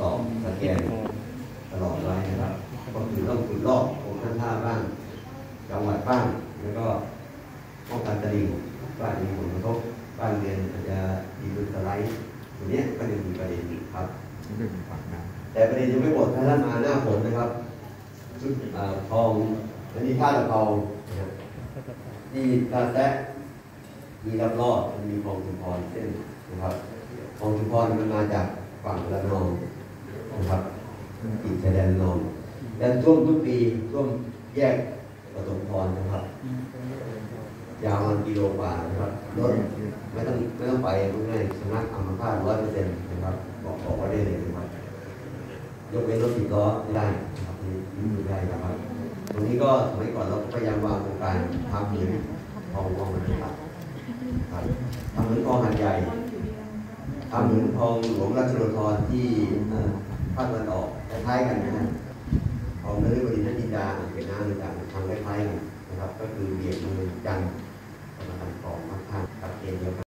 สอบสแกนตลอดไว้นะครับก็คือต้องขุดลอกโครงสร้างท่าบ้างจังหวัดบ้างแล้วก็ป้องกันตะลิงบ้านมีผลกระทบบ้านเรือนอาจจะดีบุนสไลด์ตัวเนี้ยก็ยังมีประเด็นอยู่ครับเรื่องปากน้แต่ประเด็นยังไม่หมดถ้าท่านมาหน้าฝนนะครับชุดเอ่อทองอันนี้ท่าตะเภานะครับที่ท่าแซะมีรับรอดมันมีคลองชุมพรเส้นนะครับคลองชุมพรมันมาจากฝั่งระนอง นะครับติดชายแดนระนองและท่วมทุกปีท่วมแยกปฐมพรนะครับ ยาวมันกิโลกว่านะครับรถไม่ต้องไม่ต้องไปง่ายๆชนะอัมพาตร้อยเปอร์เซ็นต์นะครับ บอกบอกว่าได้เลยนะครับ ยกเว้นรถสิบล้อไม่ได้นะครับนี่ไม่ได้นะครับตรงนี้ก็สมัยก่อนเราพยายามวางโครงการทำเหมือนคลองคลองมันครับครับทำเหมือนคลองหัดใหญ่ทำเหมือนคลองหลวงราชโลธรที่าคตะวันออกคล้ายๆกันนะฮะคลองนฤบดินทจินดาเป็นน้ำต่างๆทำคล้ายๆกันนะครับ ก็คือเบียดมือจันทร์